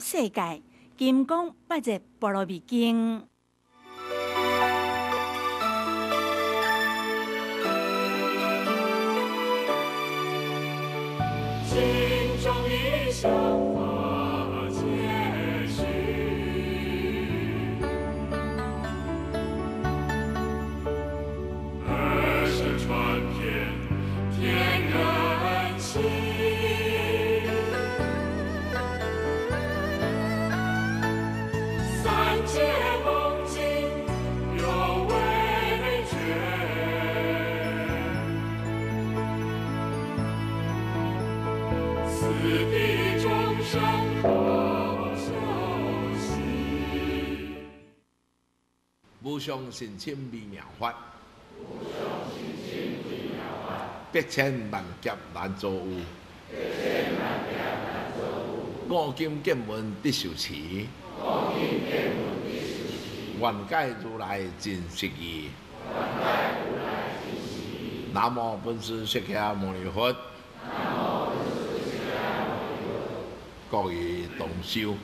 世界金刚八日菠萝蜜经。无相神仙微妙法，百千万劫难遭遇，五经见闻得受持，愿解如来真实义。南无本师释迦牟尼佛，各位同修，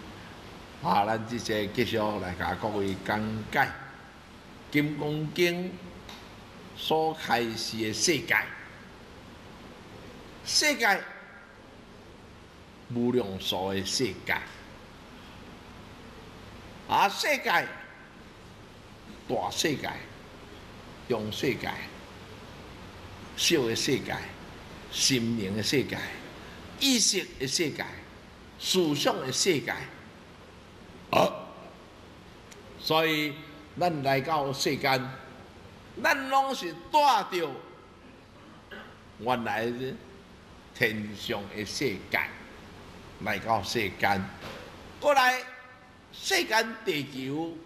啊，咱这些继续来甲各位讲解。金刚经所开示的世界，世界无量数的世界，啊，世界大世界、中世界、小的世界、心灵的世界、意识的世界、思想的世界，啊，所以。咱来到世间，咱拢是带着原来的天上的世界来到世间。过来，世间地球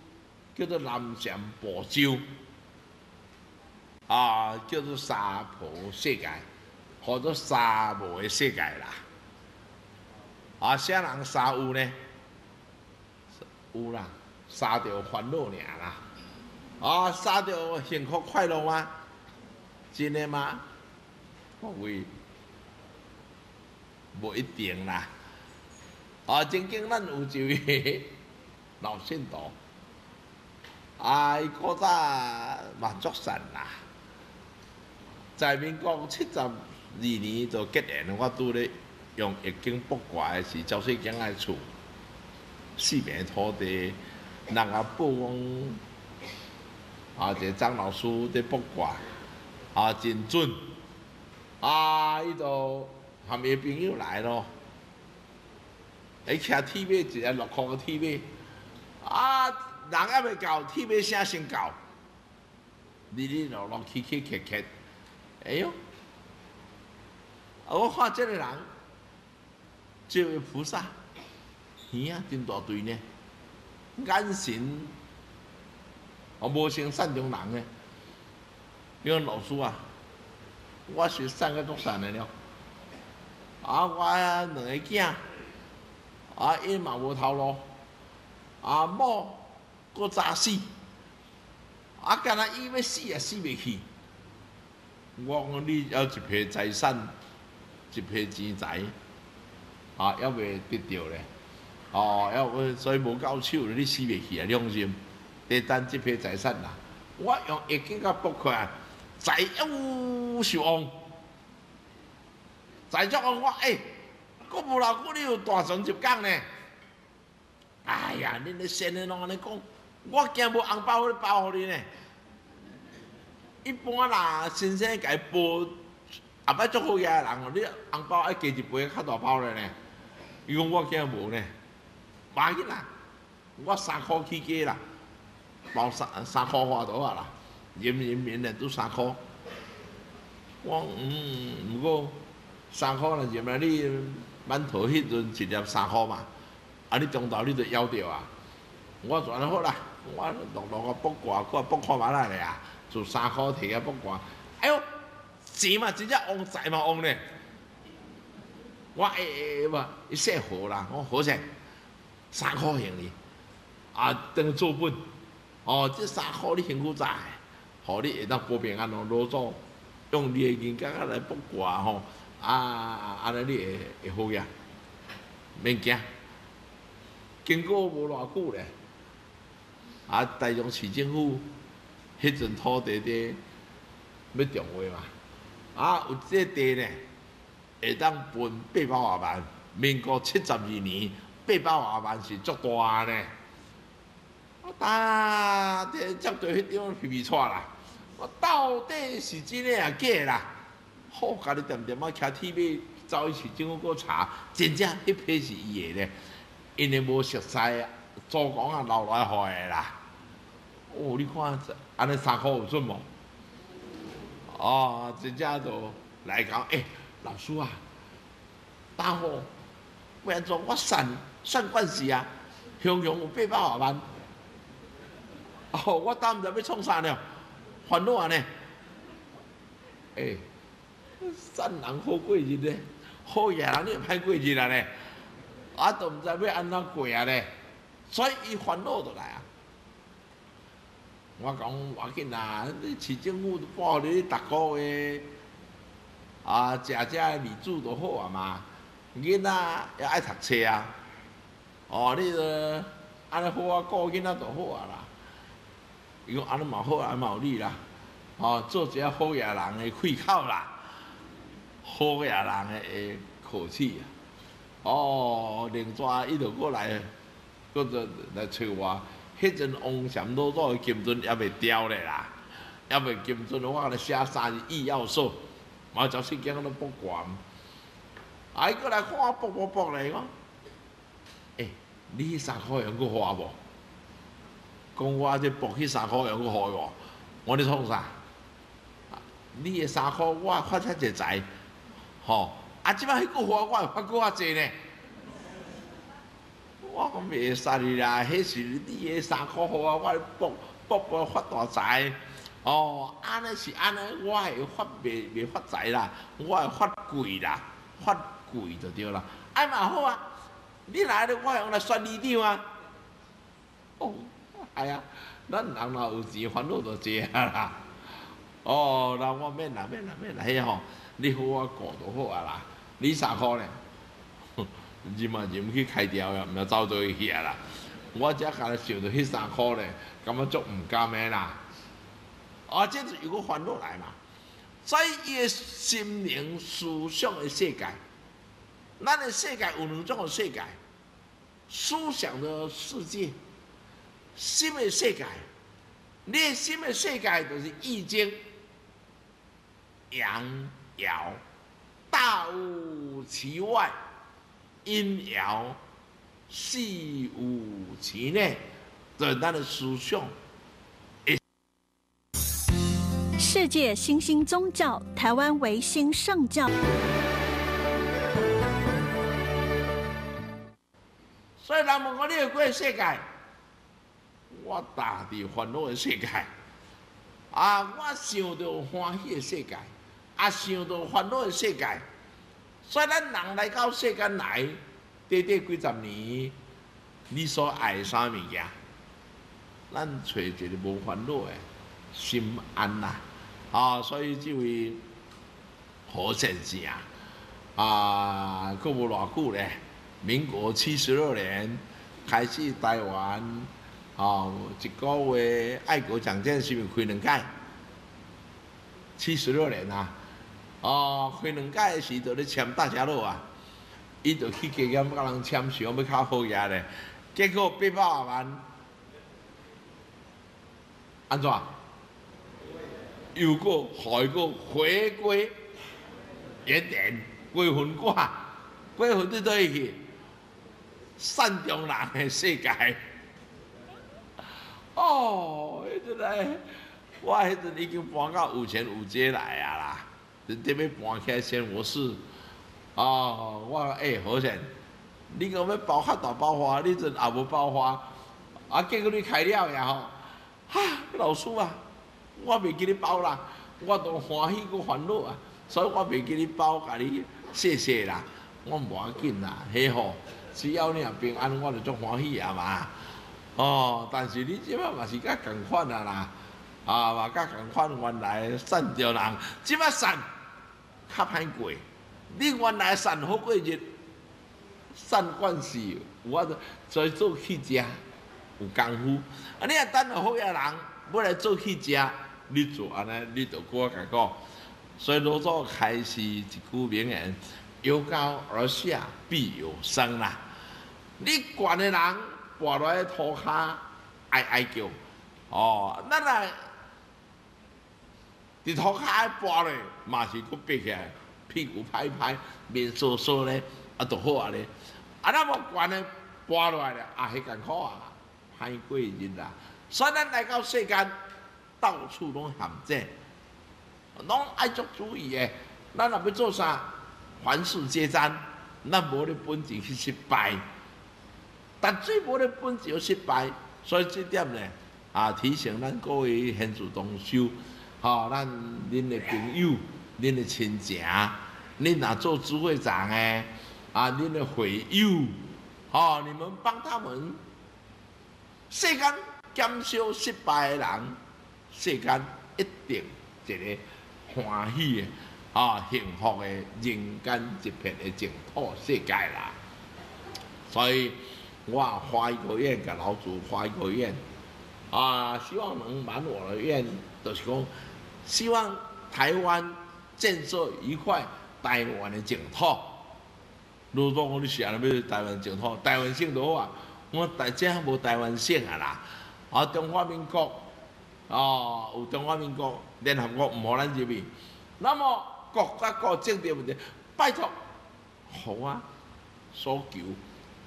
叫做南禅部洲，啊，叫做沙婆世界，或者沙漠的世界啦。啊，啥人沙有呢？有啦。杀掉烦恼尔啦，啊，杀掉幸福快乐吗？真的吗？我为无一定啦。啊，曾经咱有一位老信徒，啊，伊古早蛮足善啦，在民国七十二年就结缘，我拄咧用易经卜卦的是赵水江来厝，四面土地。人啊，报讲啊，一个张老师在卜卦，啊，真准，啊，伊就含伊朋友来咯，伊骑铁马一个六箍个铁马，啊，人还未到，铁马声先到，日日落落起起咳咳，哎哟，啊，我看这个人，这位菩萨，耳啊真大对呢。眼神，我无像善良人诶。因为老师啊，我是善个足善诶了。啊，我两个囝，啊，伊嘛无头路，啊，某搁早死，啊，干那伊要死也死袂去。我讲你要一批财产，一批钱财，啊，还未得着咧。哦，要所以无够手，你死袂去啊！良心，得等即批财产啦。我用易经甲卜看，财有是旺，财足旺我诶，阁无偌久你有大船入港呢？哎呀，恁咧先诶拢安尼讲，我惊无红包咧包互你呢。一般啦，先生甲伊包，后摆做好嘢人哦，你红包爱加一倍较大包咧呢。伊讲我惊无呢。买紧啦，我三箍起价啦，包三三箍花多啊啦，人人民的都三箍。我嗯，毋过三箍啦，就嘛你馒头迄阵一粒三箍嘛，啊你中昼你就要掉啊。我全好啦，我落落个卜卦，我卜看嘛来咧啊，就三箍摕个卜卦。哎哟，钱嘛真正旺财嘛旺呢。我诶诶嘛，一说好啦，我好势。三箍行哩，啊，等做本，哦，这三箍你辛苦在，互你会当保平安咯，老总用你诶人格来卜卦吼，啊，安尼你会会好呀，免惊，经过无偌久咧，啊，台中市政府迄阵土地伫要重划嘛，啊，有这地呢，会当分八百外万，民国七十二年八百外万是足大呢。我打这接到迄张皮皮纸啦，我到底是真诶啊假啦？好，家己点点啊，骑铁马走去市政府查，真正迄批是伊诶咧，因为无熟悉做工啊留来互诶啦。哦，你看安尼三箍有准无？哦，真正就来讲，诶、老师啊，大伙要安怎？我算算关系啊，雄雄有八百万。哦，我当毋知要创啥了，烦恼啊呢？诶、善人好过日咧，好野人你会歹过日啊咧，啊都毋知要安怎过啊呢，所以伊烦恼就来啊。我讲我紧啦，你市政府都报你逐个月啊，食食米煮就好啊嘛。囡仔也爱读册啊，哦，你着安尼好啊，顾囡仔就好啊啦。伊讲安尼嘛好，安尼嘛有理啦。哦，做一个好野人的开口啦，好野人的口气啊。哦，另抓伊就过来，搁着来找我。迄阵王禅老祖的金樽也未掉咧啦，也未金樽，我咧写三字要素，嘛就四间都卜完。啊，伊过来看我卜卜卜咧，讲，你迄三箍洋佫花无？讲我这卜迄三箍洋佫花无？我咧创啥？你的三箍我发遐济财，吼、啊，即摆迄个花我会发佫较济呢。我讲袂使哩啦，迄是你的三箍互我，我会卜卜卜发大财。哦，安尼是安尼，我会发袂袂发财啦，我会发贵啦，发贵就对啦。哎嘛好啊，你来了，我用来选里长啊。哦，哎呀，咱人若有钱，烦恼就济啊啦。哦，那我免啦，免啦，免啦，迄吼，你好我顾就好啊啦。你三箍呢？任嘛任去开掉呀，毋要走做去啊啦。我只家己想到迄三箍咧，感觉足毋甘的啦。啊，这是有个烦恼来嘛。在伊的心灵思想的世界，咱的世界有两种的世界，思想的世界，心的世界。你的心的世界就是易经。阳爻，大无其外；阴爻，细无其内。这是咱的思想。世界新兴宗教，台湾维新上教。所以人问我你有过世界，我大伫烦恼的世界。啊，我想到欢喜的世界，啊想到烦恼的世界。所以咱人来到世间来，短短几十年，你所爱啥物件？咱找一个无烦恼的心安啦。啊，所以这位何先生啊，啊，过无偌久咧，民国七十六年开始台湾，啊，一个月爱国奖券是毋开两届？七十六年啊，哦，开两届的时就咧签大家乐啊，伊就去加减甲人签，想要较好嘢咧，结果八百万，安怎？又过海过回归原点归魂卦，归魂对对去善良人的世界。哦，迄阵来，我迄阵已经搬到有钱有街来啊啦，就特别搬起来先我是，哦，我讲诶、好像，你讲要包较大包花，你阵也无包花，啊，结果你开了呀吼，哈，老师啊！我袂记你包啦，我都欢喜个烦恼啊，所以我袂记你包，甲你谢谢啦。我无要紧啦，迄吼，只要你若平安，我就足欢喜啊嘛。哦，但是你即摆嘛是甲共款啊啦，啊嘛甲共款原来善着人，即摆善较歹过。你原来善好过日，善惯事有法度，所以做汽车有功夫。啊，你啊等好野人要来做汽车，你做安尼，你就我甲讲。所以老早开始一句名言：有高而下必有升啦。你管的人跋落来涂骹哀哀叫，哦，咱来伫涂骹跋咧，嘛是佫爬起来，屁股拍拍，面缩缩咧，啊，都好啊咧。啊，那无管的跋落来咧，啊，迄艰苦啊，歹过日啦。所以咱来到世间，到处拢陷阱。拢爱做主意的，咱若要做啥，凡事皆沾，咱无咧本钱去失败，但最无咧本钱失败，所以这点呢，啊提醒咱各位现主同修，吼，咱恁的朋友、恁的亲情，恁若做主会长的，啊，恁的会友，吼，你们帮他们，世间减少失败的人，世间一定一个。欢喜的啊，幸福的人间一片的净土世界啦。所以我发一个愿，给老祖发一个愿啊，希望能满我的愿，就是讲希望台湾建设一块台湾的净土。如果我你想要台湾净土，台湾省都好啊，我大家无台湾省啊啦，啊中华民国。啊，有中华民国联合国唔好咱入去，那么国家国政治问题，拜托，好啊，所求，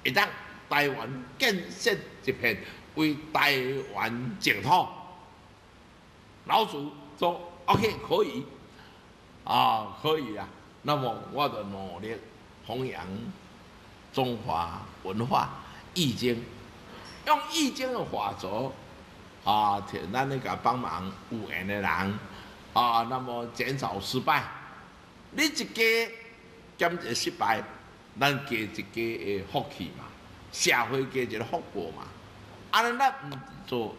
一旦台湾建设一片为台湾净土，老祖说 OK 可以，啊可以啊，那么我就努力弘扬中华文化易经，用易经的法则。啊，咱那个帮忙有缘的人，啊，那么减少失败。你一家减一失败，咱加一家的福气嘛，社会加一个福报嘛。啊，咱唔做，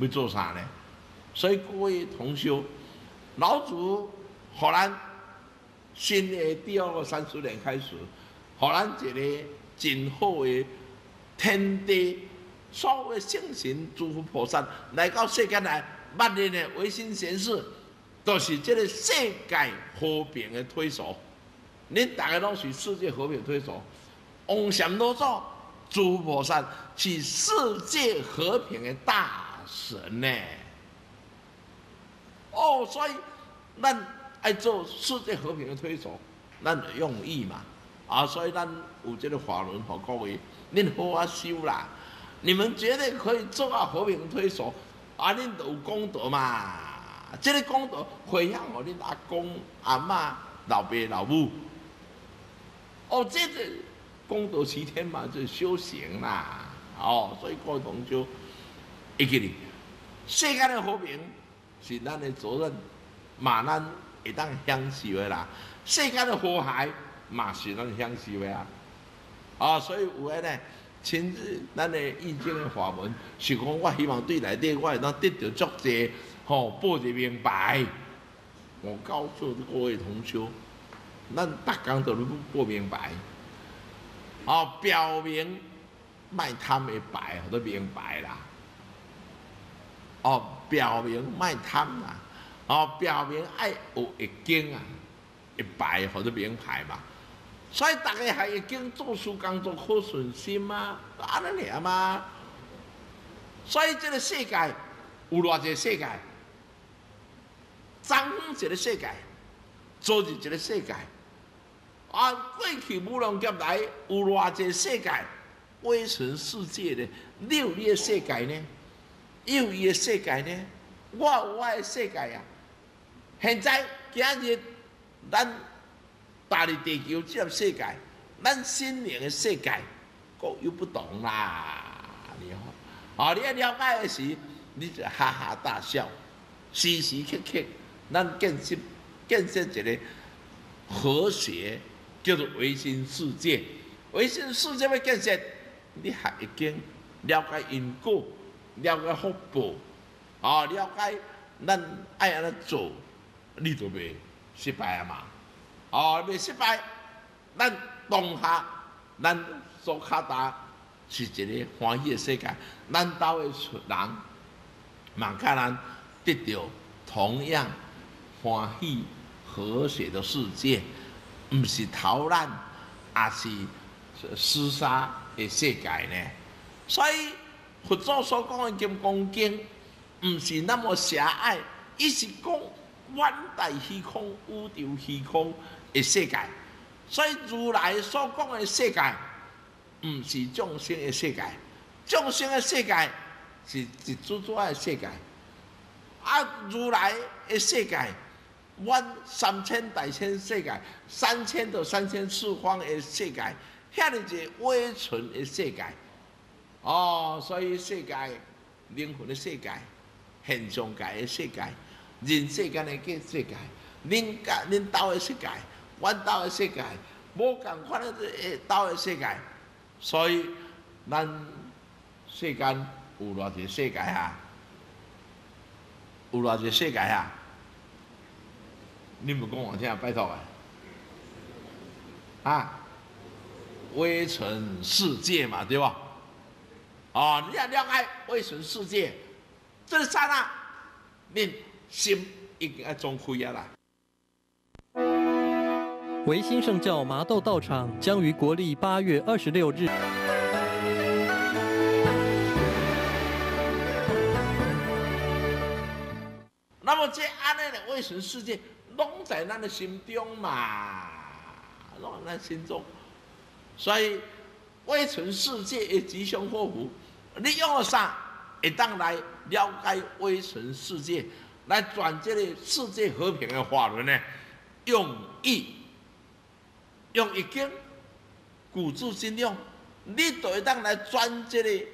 要做啥呢？所以各位同修，老祖互咱新的第二个三十年开始，互咱一个真好的天地。所谓圣贤诸佛菩萨来到世间来，万年的唯心贤士，都是这个世界和平的推手。恁大家拢是世界和平推手，往上多做诸佛菩萨是世界和平的大神呢。哦，所以咱爱做世界和平的推手，咱用意嘛。啊，所以咱有这个法轮和各位，恁好啊修啦。你们绝对可以做到和平推手，啊，恁有功德嘛？这个功德回向我恁阿公、阿妈、老爸、老母。哦，这个功德齐天嘛，就修行啦。哦，所以各位同学，一个哩，世界的和平是咱的责任，嘛咱会当享受的啦。世界的和谐嘛是咱享受的啊。啊，所以有诶呢。亲自咱的易经的法文，是讲我希望对内底我会当得到足者，吼，报一明白。我告诉各位同学，咱逐工都要报明白，哦，表明卖贪的白，都明白啦。哦，表明卖贪啦，哦，表明爱有易经啊，一白或者名牌嘛。所以大家还已经做事工作好顺心吗？安尼尔吗？所以这个世界有偌济世界，脏一个世界，做一个世界。啊，过去无量劫来有偌济世界，微尘世界的六亿世界呢？又一个世界呢？我有我的世界啊！现在今日咱。大力地球这个世界，咱心灵的世界，各有不同啦。你好，啊，你要了解的时，你就哈哈大笑，时时刻刻，咱建设建设一个和谐，叫做维新世界。维新世界要建设，你还已经了解因果，了解福报，啊，了解咱爱安怎做，你就袂失败啊嘛。哦，未失败，咱当下咱所卡达是一个欢喜的世界。咱兜的人，嘛甲咱得到同样欢喜和谐的世界，毋是逃难，也是厮杀的世界呢。所以佛祖所讲的《金刚经》，毋是那么狭隘，伊是讲万大虚空、宇宙虚空的世界。所以如来所讲的世界，毋是众生的世界，众生的世界是一组组的世界。啊，如来的世界，万三千大千世界，三千到三千四方的世界，遐尼一微尘的世界。哦，所以世界灵魂的世界，现象界的世界，人世间的个世界，恁家恁兜的世界，阮兜的世界，无共款的兜的世界。所以咱世间有偌济世界啊，有偌济世界啊，你们讲我听，拜托啊，啊，微尘世界嘛，对吧？哦，你要了解微尘世界，这个刹那，你心已经要中开啊啦。维新圣教麻豆道场将于国历八月二十六日。那么这安内的微尘世界，拢在咱的心中嘛，拢在咱心中，所以微尘世界的吉祥祸福。你用了啥会当来了解微尘世界，来转这个世界和平的法轮呢？用意，用一经，古字心用，你就会当来转这个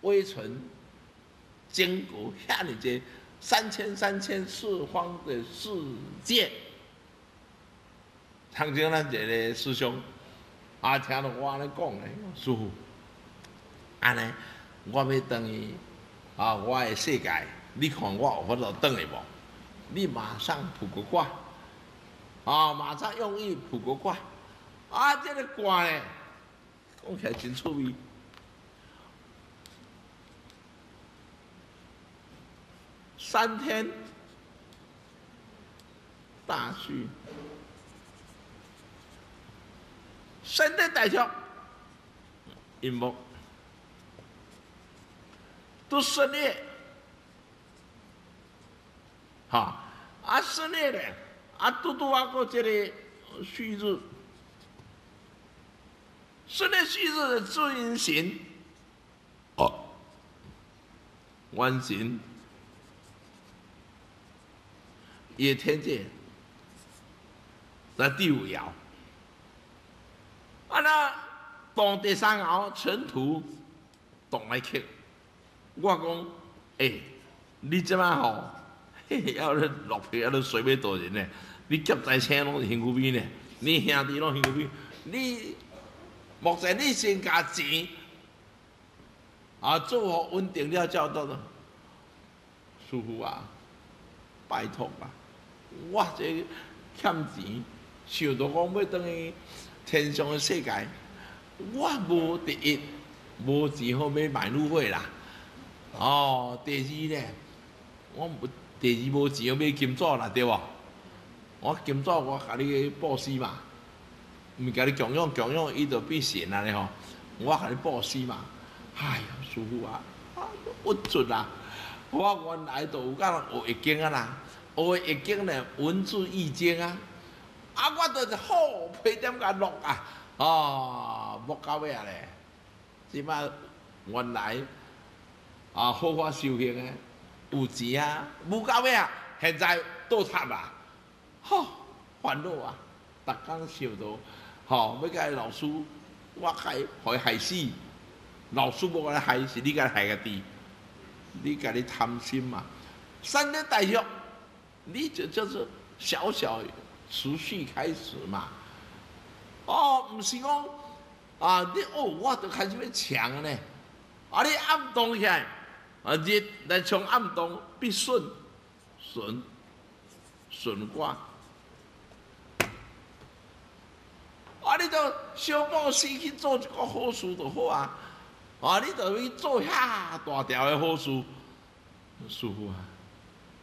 微尘经过遐尼侪三千三千四方的世界。曾经咱一个师兄啊，听到我安尼讲咧，师傅。安尼，我要等于啊，我的世界，你看我有法度等去无？你马上卜个卦，啊，马上用意卜个卦，啊，这个卦呢，讲起来真趣味。三天大序，三天大凶，阴谋。都失恋，哈，啊失恋咧，啊拄拄啊过这个虚日，失恋虚日的注音形，哦，完形，也天界，那第五爻，啊那动第三爻尘土动来克。我讲，诶，你即摆吼，要咧落皮，要咧水尾多人呢？你夹在车拢是辛苦逼呢？你兄弟拢辛苦逼，你目前你先加钱，啊，做好稳定了，叫到了，师傅啊，拜托啊，我这欠钱，想到讲要等于天上的世界，我无第一，无钱好买买入会啦。哦，第二呢，我无第二无钱买金纸啦，对无？我金纸我甲你布施嘛，毋甲你供养供养，伊就变神啊！你吼，我甲你布施嘛。哎呀，师傅啊，啊，不准啊！我原来都有甲人学易经啊啦，学易经呢，文字易经啊，啊，我都是好批点甲录啊，哦，木到尾啊咧，即摆原来。啊，好法修行诶，有钱啊，无到尾啊，现在倒塌啊，吼，烦恼啊，逐工想到，吼，要甲老师，我害，互伊害死，老师无甲伊害死，你甲害个滴，你甲你贪心嘛，三天大学，你就就是小小持续开始嘛，哦，毋是讲，啊，你哦，我都开始要强呢，啊，你暗动起来。啊！日来从暗动必顺顺顺卦。啊，你著小布施去做一个好事就好啊！啊，你著去做遐大条的好事，舒服啊，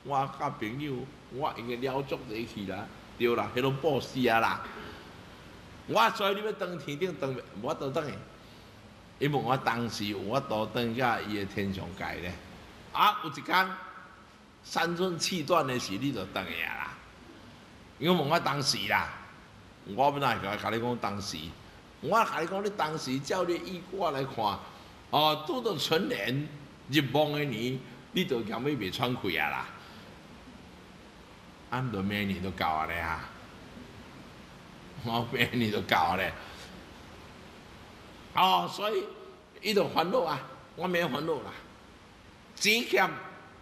我甲朋友，我已经了足济去啦，对啦，迄种布施啊啦。我所以你要登天顶登，我倒登的，因为我当时有我倒登甲伊的天上界咧。啊，有一工三寸气断的时，你就登去啊啦。因为问我当时啦，我本来甲甲你讲当时，我甲你讲你当时照你依卦来看，哦，拄到春联入梦的年，你就强要袂喘气啊啦。按着明年都够啊咧哈。我明年就搞咧，哦，所以伊就烦恼啊，我免烦恼啦。钱欠，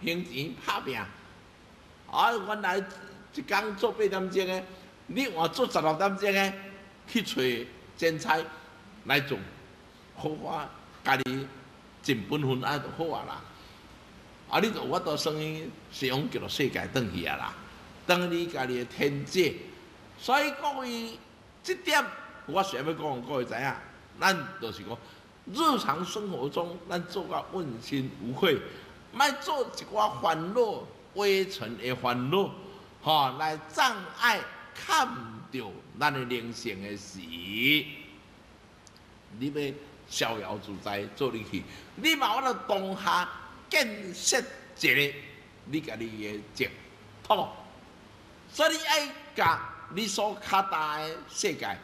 还钱拍拼，啊，原来一工做八点钟的，你换做十六点钟的去找剪彩来做，好我家己尽本分啊就好啊啦。啊，你就我都算是用叫做世界转去啊啦，当你家己的天界，所以各位。这点我想要讲，各位知影，咱就是讲日常生活中，咱做个问心无愧，莫做一寡烦恼、微尘的烦恼，吼来障碍看到咱的灵性的事。你要逍遥自在做你去，你嘛我了当下建设一个你家己的净土，所以爱甲。你所较大的世界，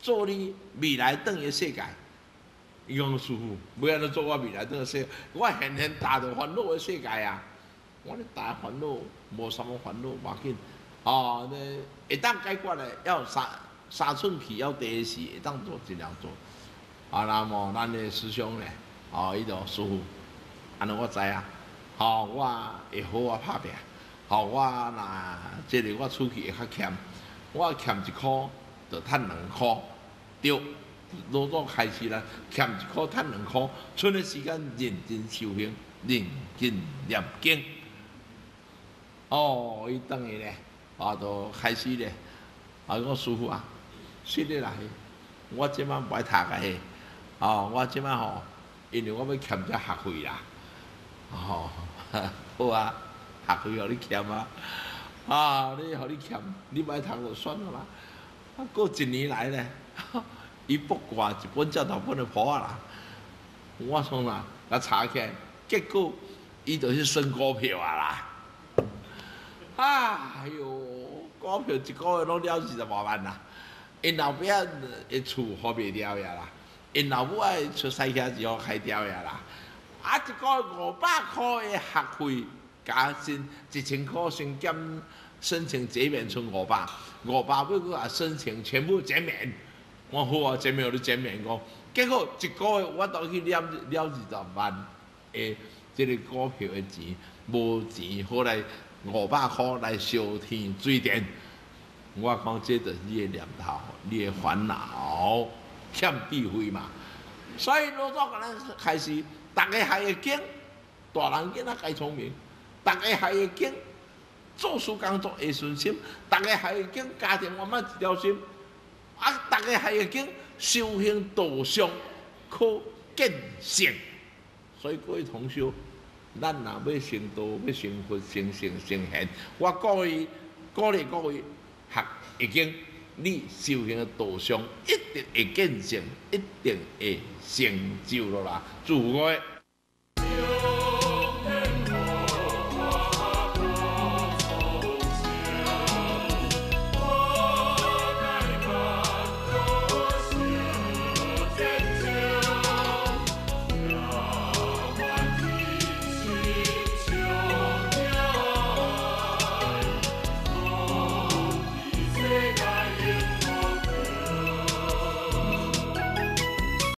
做你未来等的世界，伊讲师傅，要安尼做我未来等的世界，我现现大着烦恼的世界啊！我咧大烦恼，无什么烦恼，无要紧。哦，呢，会当解决的，要三三寸气，要第一时，会当做尽量做。啊，那么咱的师兄咧，哦，伊就师傅，安尼我知啊。好，我会好啊拍拼。好，我若即个我出去会较欠。我欠一箍，就趁两箍，对，老早开始啦，欠一箍趁两箍，剩的时间认真修行，认真念经。哦，伊等于咧，啊，就开始咧，啊，我师傅啊，说你来，我即摆不爱读个嘿，哦，我即摆吼，因为我要欠只学费啦，哦，好啊，学费互你欠啊。啊！你互你欠，你买通就算了啦。啊，过一年来咧，伊卜卦一本照头本就破啊啦。我从哪来查起来，结果伊就是升股票啊啦。啊！哎哟，股票一个月拢了二十外万啦。因老爸的厝花袂了呀啦，因老母爱出西车就要开掉呀啦。啊，一个月五百块的学费。加薪一千块先减申请减免存五百，五百要搁啊申请全部减免。我好啊，减免就减免讲，结果一个月我都去了了二十万诶，即个股票的钱无钱，后来五百块来烧天水电。我讲这就是你的念头，你的烦恼欠智慧嘛。所以老早个咱开始，大家还会惊，大人囡仔该聪明。大家还会经做事工作会顺心，大家还会经家庭圆满一条心，啊，大家还会经修行道上可见性。所以各位同学，咱若要成道、要成佛、成圣、成贤，我鼓励鼓励各位学已经，你修行的道上一定会见性，一定会成就了啦，祝福各位。